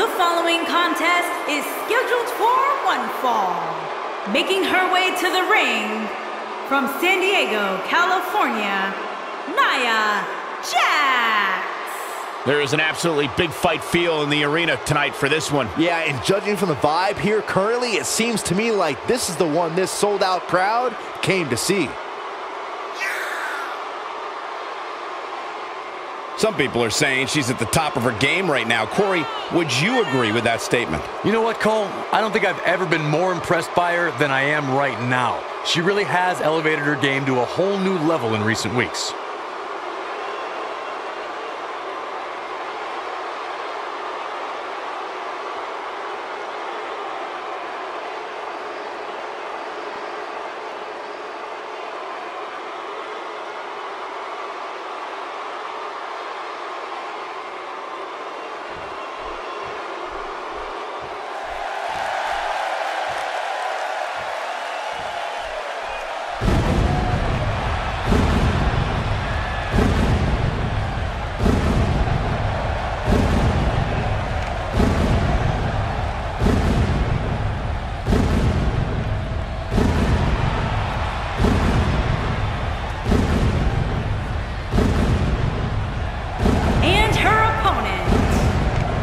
The following contest is scheduled for one fall. Making her way to the ring from San Diego, California, Nia Jax. There is an absolutely big fight feel in the arena tonight for this one. Yeah, and judging from the vibe here currently, it seems to me like this is the one this sold-out crowd came to see. Some people are saying she's at the top of her game right now. Corey, would you agree with that statement? You know what, Cole? I don't think I've ever been more impressed by her than I am right now. She really has elevated her game to a whole new level in recent weeks.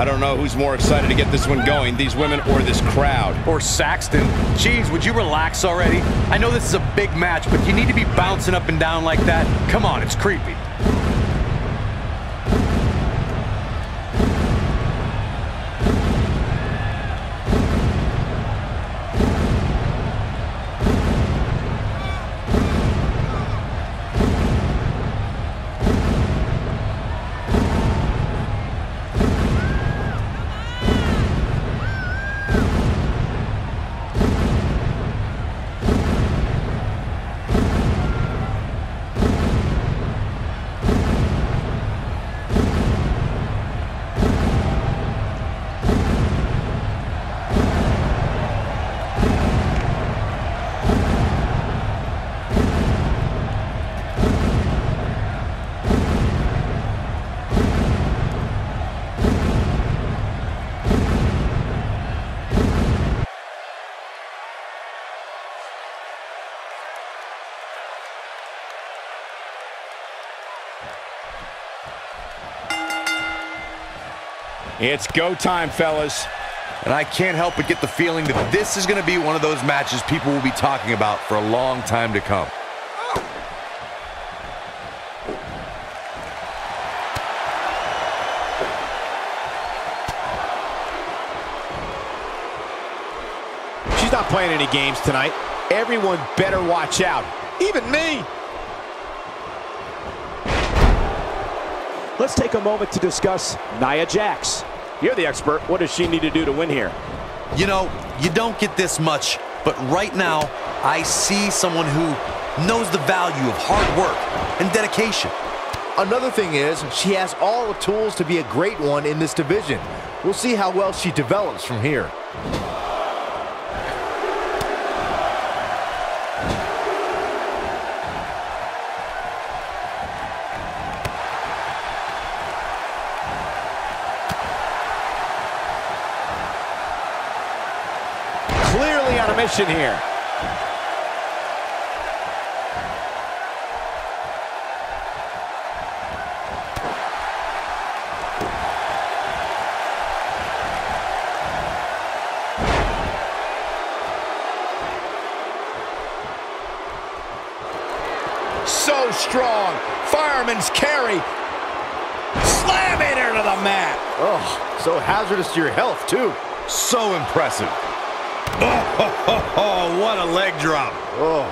I don't know who's more excited to get this one going, these women or this crowd. Or Saxton. Jeez, would you relax already? I know this is a big match, but you need to be bouncing up and down like that? Come on, it's creepy. It's go time, fellas. And I can't help but get the feeling that this is going to be one of those matches people will be talking about for a long time to come. She's not playing any games tonight. Everyone better watch out. Even me. Let's take a moment to discuss Nia Jax. You're the expert. What does she need to do to win here? You know, you don't get this much, but right now, I see someone who knows the value of hard work and dedication. Another thing is, she has all the tools to be a great one in this division. We'll see how well she develops from here. Clearly on a mission here. So strong. Fireman's carry. Slamming her to the mat. Oh, so hazardous to your health, too. So impressive. Oh, what a leg drop. Oh,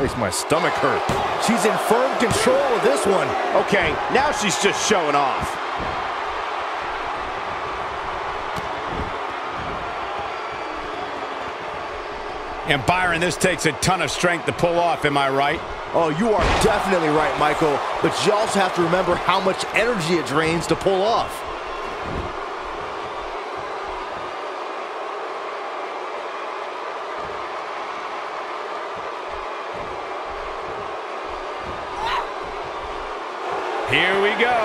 makes my stomach hurt. She's in firm control of this one. Okay, now she's just showing off. And Byron, this takes a ton of strength to pull off, am I right? Oh, you are definitely right, Michael. But you also have to remember how much energy it drains to pull off. Here we go.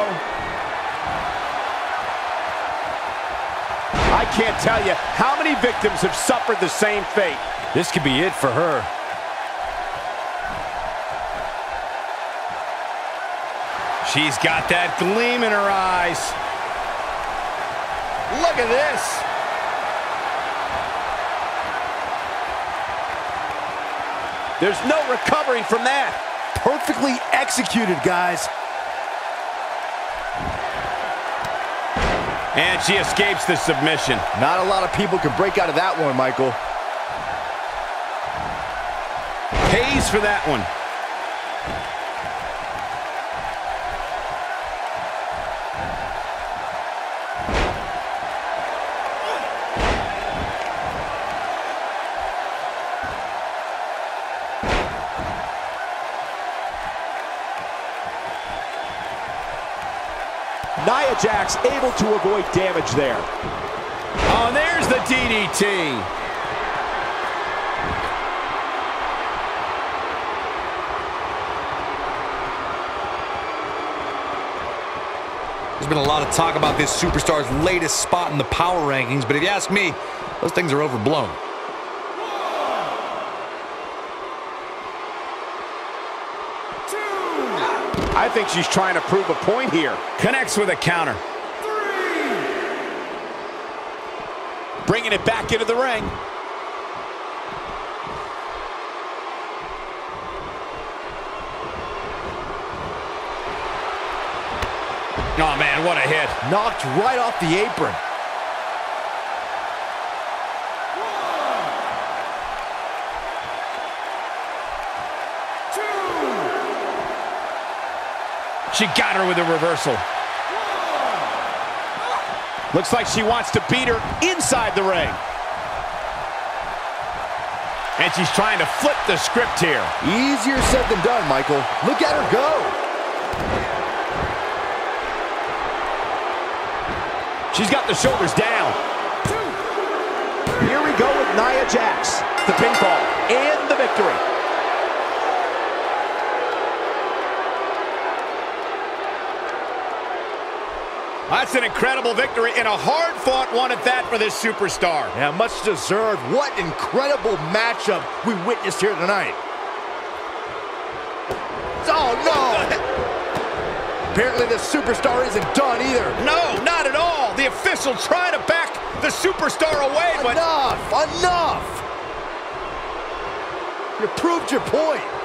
I can't tell you how many victims have suffered the same fate. This could be it for her. She's got that gleam in her eyes. Look at this. There's no recovering from that. Perfectly executed, guys. And she escapes the submission. Not a lot of people can break out of that one, Michael. Pays for that one. Nia Jax able to avoid damage there. Oh, there's the DDT. There's been a lot of talk about this superstar's latest spot in the power rankings, but if you ask me, those things are overblown. I think she's trying to prove a point here. Connects with a counter. Bringing it back into the ring. Oh, man, what a hit. Knocked right off the apron. She got her with a reversal. Looks like she wants to beat her inside the ring. And she's trying to flip the script here. Easier said than done, Michael. Look at her go. She's got the shoulders down. Here we go with Nia Jax. The pinfall and the victory. That's an incredible victory and a hard-fought one at that for this superstar. Yeah, much deserved. What incredible matchup we witnessed here tonight. Oh, no! Apparently the superstar isn't done either. No, not at all. The official trying to back the superstar away, but Enough! Enough! You proved your point.